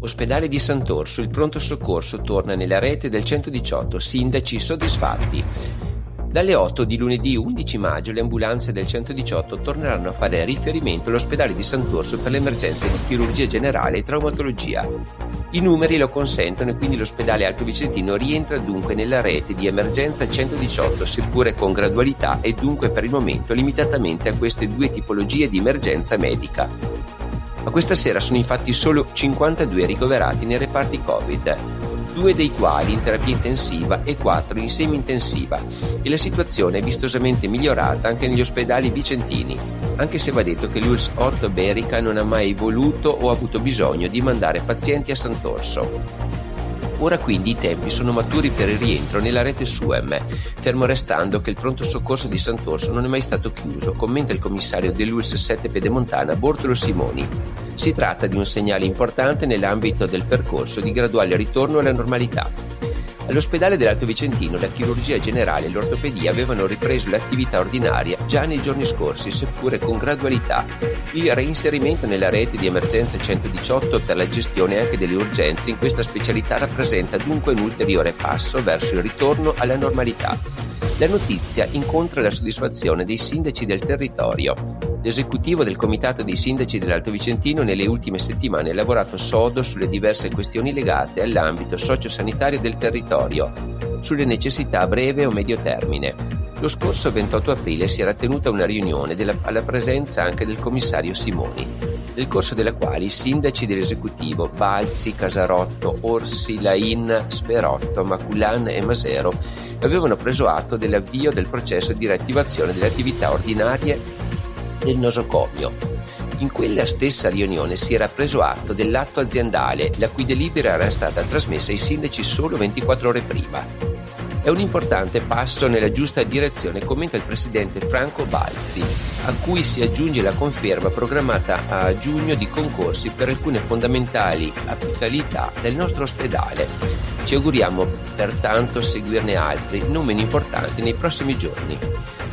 Ospedale di Sant'Orso, il pronto soccorso torna nella rete del 118, sindaci soddisfatti. Dalle 8 di lunedì 11 maggio le ambulanze del 118 torneranno a fare riferimento all'ospedale di Sant'Orso per le emergenze di chirurgia generale e traumatologia. I numeri lo consentono e quindi l'ospedale Alto Vicentino rientra dunque nella rete di emergenza 118, seppure con gradualità e dunque per il momento limitatamente a queste due tipologie di emergenza medica. Ma questa sera sono infatti solo 52 ricoverati nei reparti Covid due dei quali in terapia intensiva e quattro in semi-intensiva e la situazione è vistosamente migliorata anche negli ospedali vicentini, anche se va detto che l'ULS 8 Berica non ha mai voluto o avuto bisogno di mandare pazienti a Sant'Orso. Ora quindi i tempi sono maturi per il rientro nella rete SUEM, fermo restando che il pronto soccorso di Sant'Orso non è mai stato chiuso, commenta il commissario dell'ULS 7 Pedemontana Bortolo Simoni. Si tratta di un segnale importante nell'ambito del percorso di graduale ritorno alla normalità. All'ospedale dell'Alto Vicentino la chirurgia generale e l'ortopedia avevano ripreso l'attività ordinaria già nei giorni scorsi, seppure con gradualità. Il reinserimento nella rete di emergenza 118 per la gestione anche delle urgenze in questa specialità rappresenta dunque un ulteriore passo verso il ritorno alla normalità. La notizia incontra la soddisfazione dei sindaci del territorio. L'esecutivo del Comitato dei Sindaci dell'Alto Vicentino nelle ultime settimane ha lavorato sodo sulle diverse questioni legate all'ambito sociosanitario del territorio, sulle necessità a breve o medio termine. Lo scorso 28 aprile si era tenuta una riunione della, alla presenza anche del commissario Simoni, nel corso della quale i sindaci dell'esecutivo Balzi, Casarotto, Orsi, Lain, Sperotto, Maculan e Masero avevano preso atto dell'avvio del processo di riattivazione delle attività ordinarie del nosocomio. In quella stessa riunione si era preso atto dell'atto aziendale, la cui delibera era stata trasmessa ai sindaci solo 24 ore prima. È un importante passo nella giusta direzione, commenta il presidente Franco Balzi, a cui si aggiunge la conferma programmata a giugno di concorsi per alcune fondamentali apicalità del nostro ospedale. Ci auguriamo pertanto seguirne altri, non meno importanti, nei prossimi giorni.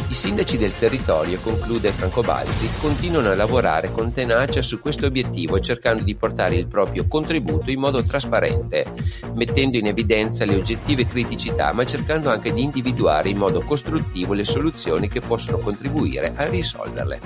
I sindaci del territorio, conclude Franco Balzi, continuano a lavorare con tenacia su questo obiettivo cercando di portare il proprio contributo in modo trasparente, mettendo in evidenza le oggettive criticità ma cercando anche di individuare in modo costruttivo le soluzioni che possono contribuire a Oikolle.